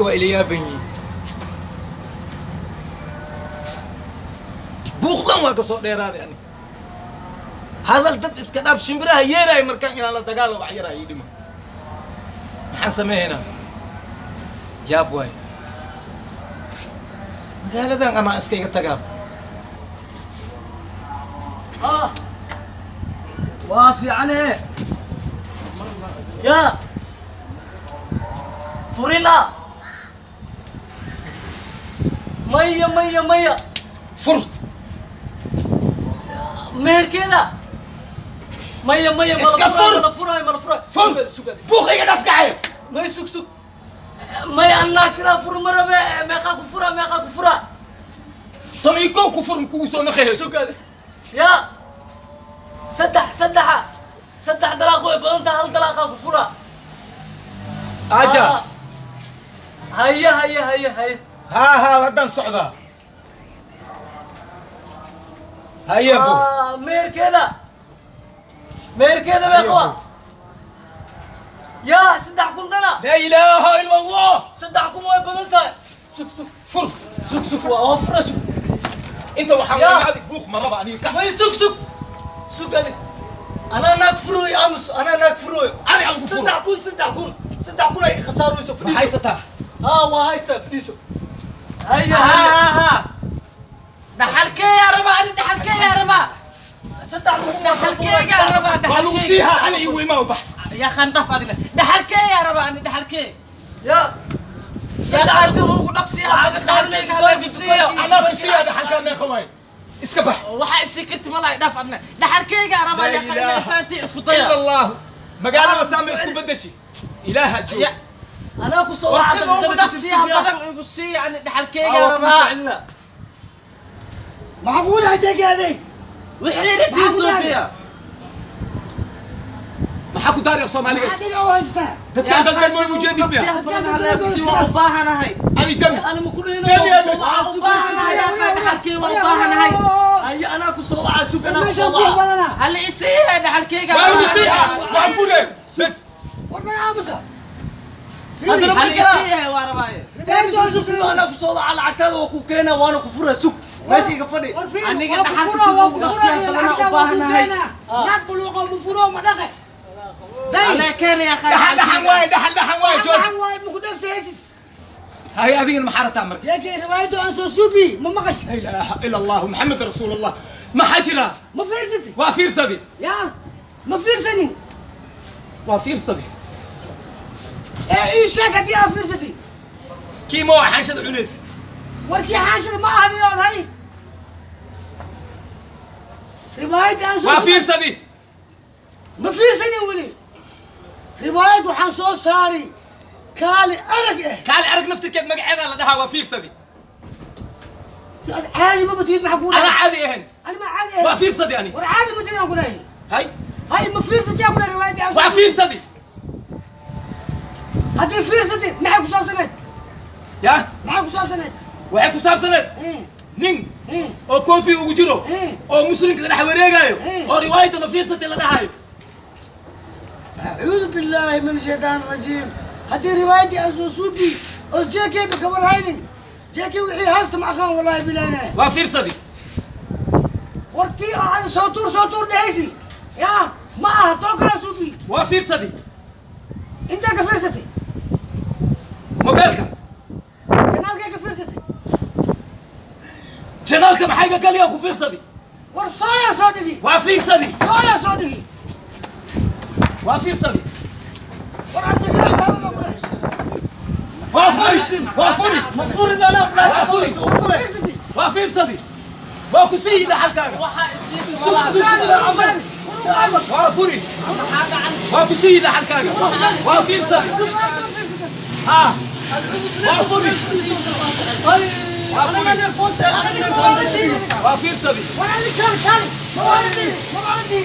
dadka waa ila yaaban yihiin buuqdan waa ka soo dheeraaday anig hadal dad iska dhaaf shimbiraha yeeraaya markaan inaan la dagaalo wax yaraa ii dhima maxaan sameehaynaa yaab waayo magaaladan amaan iska iga tagaaba ah! waa fiicane! Ya! Furila مية مية مية. fur مهر كده. مية مية. اسكت فر. ملا فراي ملا فراي. fur buuqayga dhafkacay ما يسوق سوق مية أنا كده فر مرة ما يخاف فرا ما يخاف فرا fur kugu soo naqayayso سوق يا. سدح سدح. سدح دلاقة بدنت هل دلاقة فرا aja هيا هيا هيا هيا. Haa haa haddaan socdaa haya bu آه مير كده. مير كده يا اخوان يا صدحكم لنا laa ilaaha ila allah صدحكم وين بدلتها سك سك fur سك سك وأفر سك. يا. wadaadi buuq ma raba aniga ka ما يسك سك. سك هذه أنا هناك فروي أمس. أنا aan ku fur صدحكم صدحكم صدحكم أي خسارة يوسف فديسو haysataa آه وهايستا فديسو هيا ها ها ها yaa rabaa waa lagu dhaxalkee fiihaa ani igu imaa bax yaa khandaf adina dhaxalkee yaa rabaa ani dhaxalkee يا yaa qaasi ugu dhaqsiya badan dhaxalkeyga haleegu siiyo anaa ku fiihaa dhaxalkaa meeqa waay iska bax waxaa isii karti malaay dhaaf adina dhaxalkeygaa rabaa La yaa ilaaha khandaf faantii isku daya allahu magaalada saama isku bedeshi ilaaha joog Ya- أنا كنت war sida ugu dhaqsiyaha badan igu siiya ani dhaxalkeygaa rabaa معقول af soomaaliga هذيك أو هستا dadkaan dadkan ma ujeedin biya dhaqsiyaha badan haleegu siiyo waan u baahanahay ani dami أنا ما كنت دنيا بس. waan u baahanahay yaa dhaxalkey waan u baahanahay هيا أنا صوع سوق أنا ليش كنت أبوك صوع بدنا هل isiiya dhaxalkeygaa waa lagu fiihaa rabaa waa fure bes هاي هذه المحارة تامر يا كي روايته عن سوسوبي مو مقش لا إله إلا الله محمد رسول الله. ما حجرا ما فيرزتي. وافير صدي يا ما فيرزني. وافير صدي fiirsadii إيه شاكت يا kii ma waa xaanshada cunaysa وركي حاشر ما هذه هاي سوسوبي fiirsadii ما فيرسني ولي روايته وحان صوت ساري. كالي arag naftirkeed magaceeda la dhahaa waa fiirsadii عادي ما ahayn أنا ما عادي ما تجيب معقولة هي hay هاي. ما فيرستي أقول روايتي عن waa هذه فيرستي معك وصاب سند. ya معك وصاب سند. waxay ku saabsaneed إيه. nin إيه. oo koofi ugu jiro إيه. oo muslimka la dhex wareegaayo Eh. oo riwaayadda ma fiirsatay la dhahayo أعوذ بالله من الشيطان الرجيم. هذه روايتي أسوسوبي أس جيكي بكبر هايلين جيكي وحي هاست مع خان والله بلانا fiirsadii ورتي هذا صوتور صوتور دهيسي يا ما توكل أسوبي waa كم حاجة قال يا كفيف صبي ورصايا صديقي وافي صبي صايا صديقي وافي صبي ورعتك لا وافري وافري مفوري لا لا وافري وافري وافي صبي باكو سيدة حالك وحا السيد والله عمري وافري باكو سيدة حالك وافي صبي ها وافري ها waa furi أنا أنا فوز أنا waa fiirsadii وأنا عندي كان كان موالدي موالدي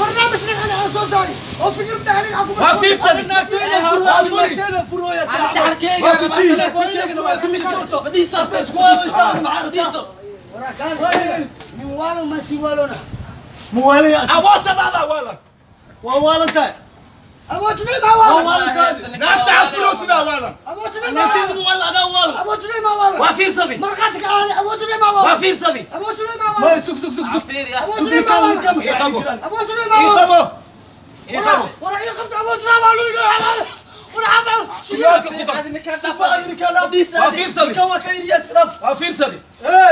برنامج نحن على صوصاري وفكر بدي اكو waa fiirsadii waa furi كذا فرو يا ani ساعه dhaxalkeygaa rabaa ورا كان من والو ما سي والونا موالي awoodtadaada waalan ووالنتا أبوتني ما والله naagta xasilo sidaa waalan أبوتني ما naagteedu والله wal adaa wal أبوتني ما والله waa fiirsaday مرقاتك أنا أبوتني ما waa والله fiirsaday أبوتني ما ma والله sug sug sug sug أبوتني ما ii qabo أبوتني ما ii والله qabo ii qabo ورا يخبط أبوتني ما والله ورا عبر sugaalka ku dar waa fiirsaday waa fiirsaday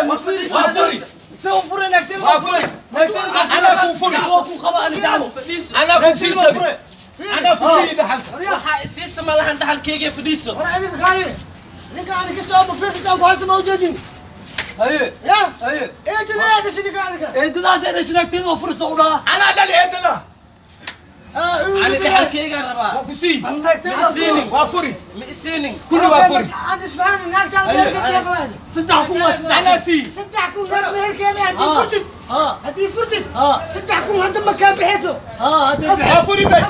waa furi waa furi anaa kuu furi anaa kuu fiirsaday anaa kuu firi dhaxalka waxaa isiisa malahan dhaxalkeyga fadhiiso ورا عينك خالي لك أنا كست أبو فيرس أبو هذا موجودين يا إيه تدري أنا شنو قاعد anaa dhali eedada أعوذ ani بالله dhaxalkeygaan rabaa waa ku sii isiinin waa furi ma isiinin kulli waa furi أنا اسمعني إنك تعمل هيك كذا anaa sii ستة حكوم نرمي هيك كذا هدي آه. فرتد هدي فرتد ستة حكوم هذا مكان بحيثه ها هذا waa furi bay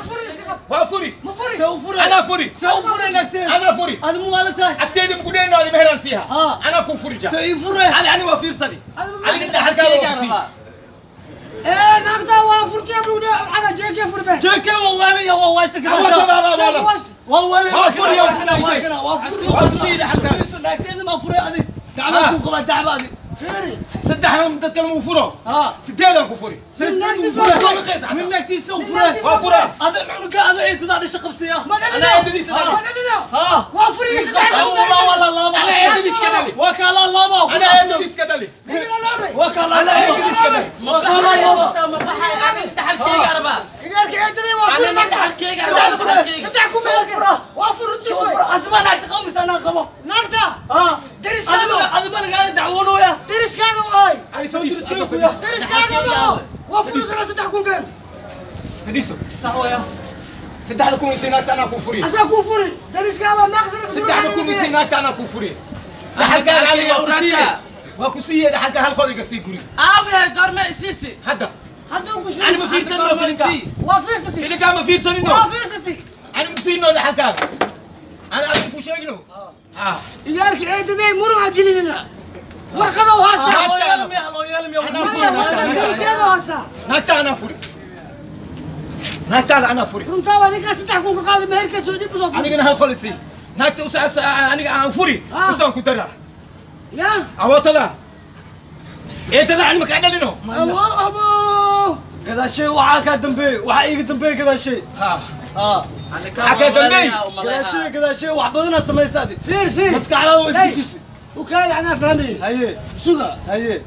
مفوري waa furi مفوري سو فرق anaa furi سو فرق نكتين anaa furi هذا مو آه. إيه نقطة ولا جاك تعال كوكو تعال هذه فيري saddexdan dadka lagu furo ها sideedan ku furi من نكتين سو فرق waa furaa هذا معنك هذا إيه تدار شقب سياه ما ما dhali أنا لا ها وافري ستة حكوم والله ولا لا ما eedadiis ka dhali وكالا لا ما ka dhali لا لا وكالا eedadiis ka dhali وكالا لا Wata ma baxay ani dhaxalkeygaan rabaa إيجارك أنت ذي وافري أنا dhaxalkeygaan rabaa dhaxalkeyga ستة حكوم هيك وافري تسوي اسمع لك تقوم أنا قبو نقطة ها درس هذا كانوا هذا ما قاعد يدعونه وياه درس كانوا هاي ani fadhiiso كيف aka وياه fadhiiso درس كانوا وافري ترى ستة حكوم كان fadhiiso صح وياه saddexda kun isii naagta anaa kuu furi أسا كوفري درس كانوا ناقص saddexda kun isii naagta anaa kuu furi dhaxalkaaga dhaxalkaaga ali waa ku urasa siiye waa ku siiye dhaxalka hal qoliga sii guri aabe goorma isiisi hadda هذا وكسي ani ma fiirsanno filinka وافرستي filinkaa ma fiirsanino ah ولد. أقول لك. درس هذا وهاسا naagta anaa furi naagtaada anaa furi runtaa waa ninkaa saddex kun ka qaada meherka soo dhib usoo furi adigana hal qol isii naagta usaas aniga aan furi Ah. usaan ku daraa ya awootada eetada ani makaa dhalino abo abo كذا شيء وعا كان دمبي وعا يجي دمبي كذا شيء ha ها حكى دمي. كذا شيء كذا شيء وحبضنا سمي سادي fiir fiir بس على وجهك ukaali anaa fahmay هي suga هي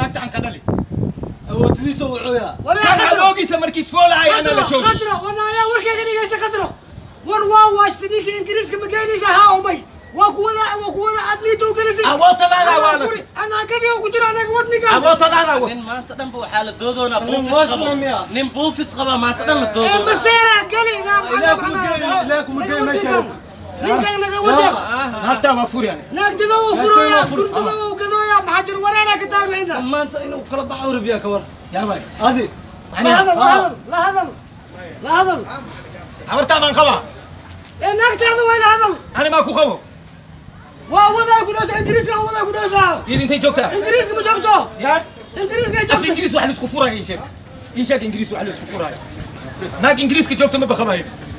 naagta aan ka dhali هو تديسو وعويا kan walaa adoogiisa markiis foolahay ana la joogi qadro wanaayaa warkayga dhigaysa qadro war waa waashta ninka ingiriiska ma geynaysa haa umay waa kuwada waa kuwada aad niida u gelisay awootadaada Anaa waa furi anaa kadii ku jira anaga wadniga awootadaada wa nin maanta dhanba waxaa la doodoonaa Nin buufis wash qabo mamiya. nin buufis qaba maanta dhan la ee doodoonaa maseera geli إليكم الجاي ninkan naga wada naagtada wuu furooya gurtada wuu gadooya maxaa jira wareera ka taagmaynta ما أنت إنه كل بحور بيا كور yaabay هذه la hadal la hadal la hadal la hadal habartaa maan qabaa ee naagtaada waa la hadal ani maa ku qabo waa wadaa ku dhowsa ingiriiska waa wadaa ku dhowsa iid intay joogtaa ingiriiska ma joogto ya ingiriiska af joogto ingiriis wax laisku furaya ii sheeg ii sheeg ingiriis wax laisku furaya naag ingiriiska joogta ma baqabayo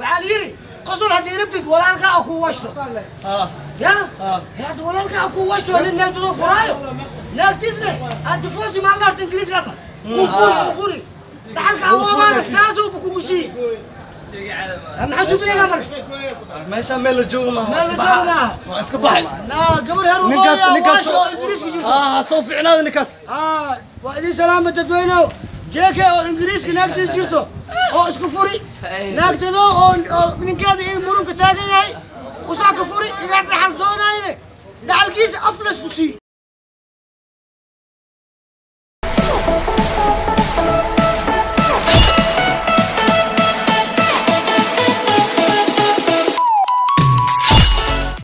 وعلى يري. قصر هذه ربك ولا القى أكو وشته آه. يا؟ آه. يا ولا القى أكو وشته لأن نكتس فرايو؟ نكتس انت فوزي ما قدرت إنجليز لما وفري وفري دحالك عوامة الساس وبكوكوشي أنا حاسب لي الامر meel la joogo ma ما رجعنا waa iska baxay لا قبل هرو انجليز كجرت ah soo ficnaada ninkaas آه وادي سلامة تدوينو. جيكي أو انجليز كناكتس جرتو أو اسكو فوري ناكتدو أو أو من كاد اي مرون كتاغن ياي وساك فوري اذا دحال دوناينه دحال كيس افلس كسي